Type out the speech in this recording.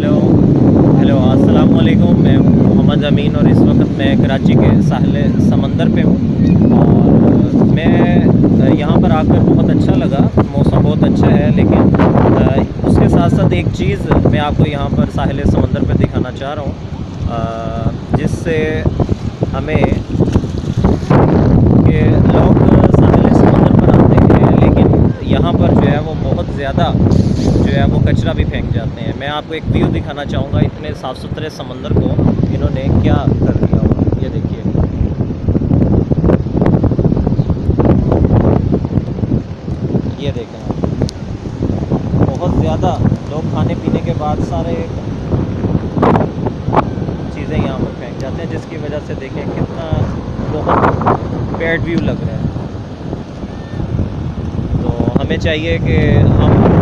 Hello hello अस्सलाम वालेकुम मैं मोहम्मद अमीन और इस वक्त मैं कराची के साहल समंदर पे हूँ। और मैं यहाँ पर आकर बहुत अच्छा लगा। मौसम बहुत अच्छा है, लेकिन उसके साथ साथ एक चीज़ मैं आपको यहाँ पर साहिल समंदर पे दिखाना चाह रहा हूँ। जिससे हमें कि लोग साहिल समंदर पर आते हैं लेकिन यहाँ पर जो है वो बहुत ज़्यादा जो है वो कचरा भी फेंक जाते हैं। मैं आपको एक व्यू दिखाना चाहूँगा इतने साफ़ सुथरे समंदर को। इन्होंने क्या कर दिया हुआ ये देखिए। ये देखें बहुत ज़्यादा लोग खाने पीने के बाद सारे चीज़ें यहाँ पर फेंक जाते हैं, जिसकी वजह से देखें कितना बहुत बैड व्यू लग रहा है। चाहिए कि हम